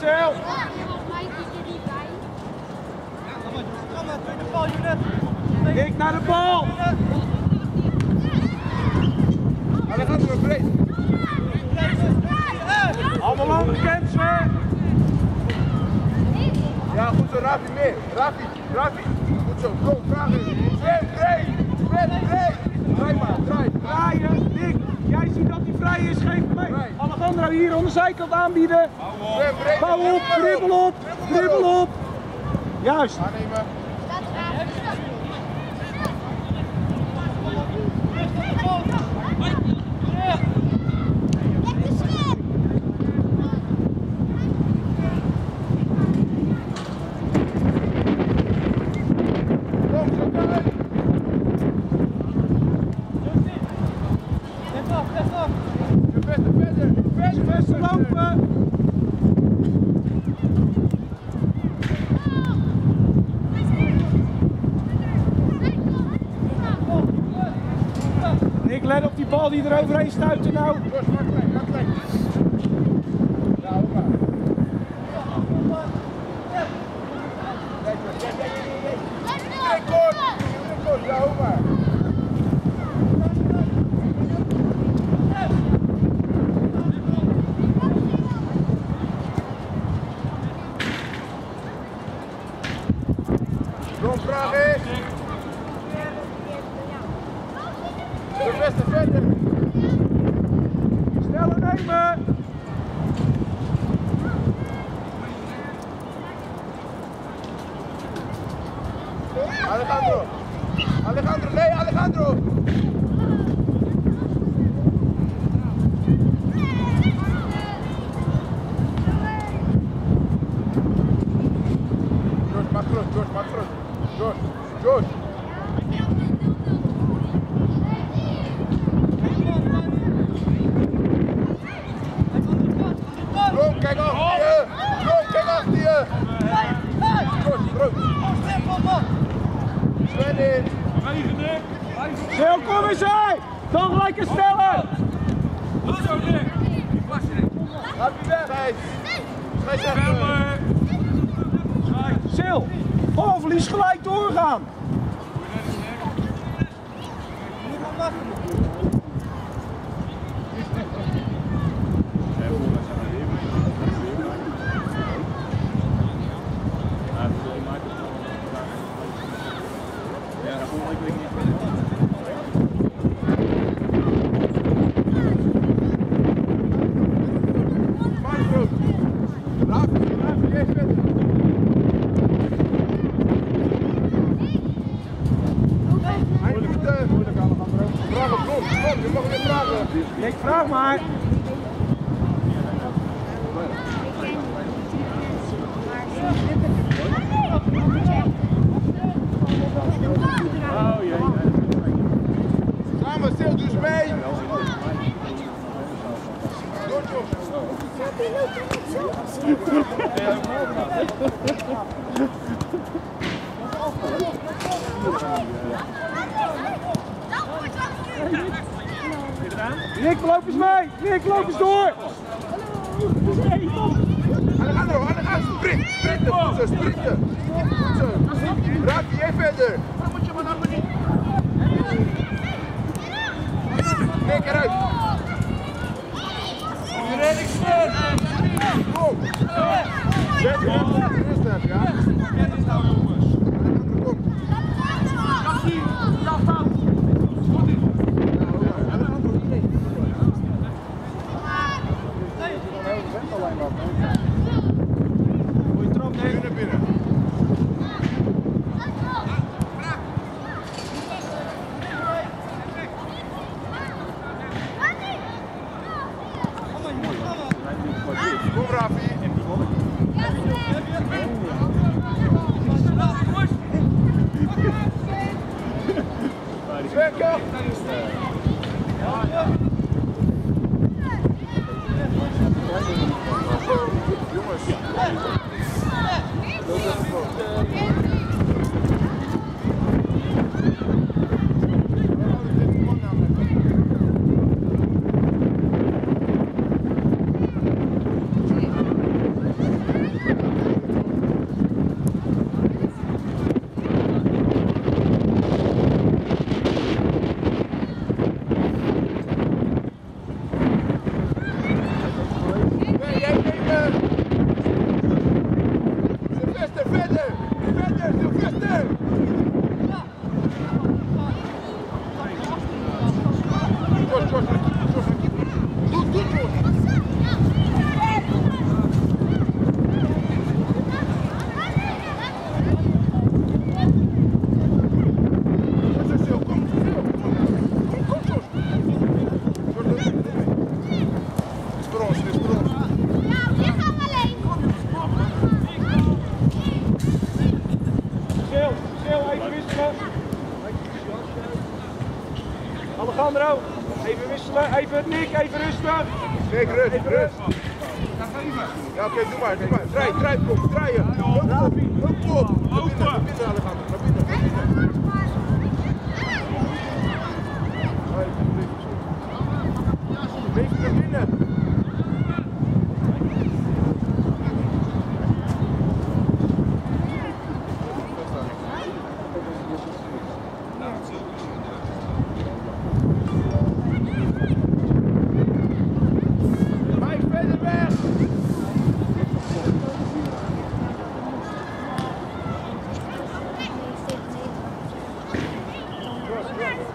Sil. Kijk naar de bal. Alejandro, breed. Allemaal onbekend, Sven. Ja, goed zo, Rafi meer. Rafi, Rafi. Goed zo, kom, vraag breed. Sven, breed. Draai maar, draai. Draaien, Dick. Jij ziet dat hij vrij is, geef hem mee. Alejandro hier aan de zijkant aanbieden. Bouw op, dribbel op, dribbel op. Juist. Aannemen. Lekker Sven! Kom, zo uit. Verder, verder, verder, Beste lopen. Nick, let op die bal die er overheen stuitte nou. Jos, maak klein, maak klein. Ja, ook maar. Kijk, kijk, kijk, kijk, kijk. Iedereen kort, iedereen kort, ja, ook maar. Kom, vraag. De beste verder. Sneller nemen. Alejandro. Alejandro, nee, Alejandro. George, maak terug, George, maak terug. George, George. Kom, kijk achter je. Kom, kijk achter je. George, terug. Sil, kom eens hé. Dan gelijk een sneller. Laat die weg. Schijt. Scheidsrechter. Sil, balverlies gelijk doorgaan. Moet... eh, kom, je mag. Nick, vraag maar. Samen, Sil, dus mee. Door, Jos. Nick, loop eens mee. Nick, loop eens door. Alejandro, Alejandro, sprint, sprinten, goed zo, sprinten. Goed zo. Rafi, jij verder. Kijk eruit. Zet je op, rust heb, ja? Rafi. Kijk, rust, rust. Ja, oké, doe maar, doe maar. Draai, draai, kom. Loop op, loop op. Naar binnen, binnen,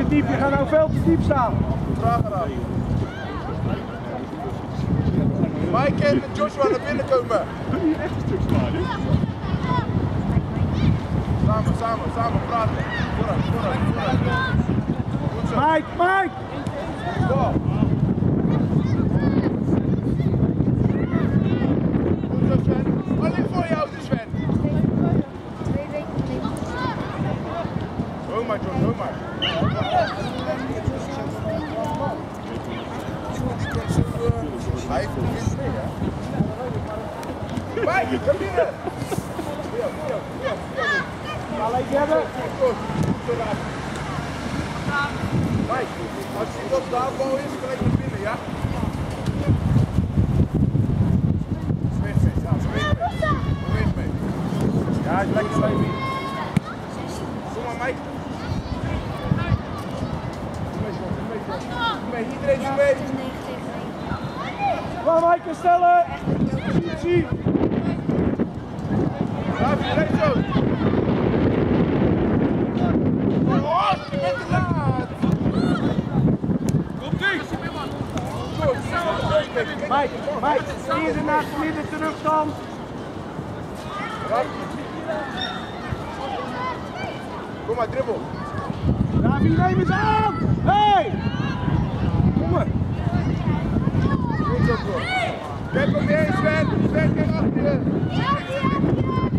te diep. Je gaat nou veel te diep staan. Vraag eraan. Mike en Joshua naar binnen komen. Echt een stuk zwaar, Samen, samen, samen praten. Vooruit, vooruit. Mike, Mike! Goed zo, Sven. Alleen voor jou, dus Sven. Hoor maar, John, hoor maar. Hij heeft een wind mee, hè? Mike, kom binnen! Ja, ja, ja, ja. Alleen hebben. Goed, Mike, als je ziet dat de aanval is, gelijk naar binnen, ja? Ja. Ja, is lekker zweeg. Kom maar, Mike. Kom mee, iedereen is mee. Kom Mike, stellen. Zo. Oh, je bent te laat. Komt-ie. Goed, zweeg mee. Mike, Mike, midden terugstand. Ravi. Kom maar, dribbel. Eens aan. Hey! Kom maar. Kijk om je heen, Sven. Sven, kijk achter je.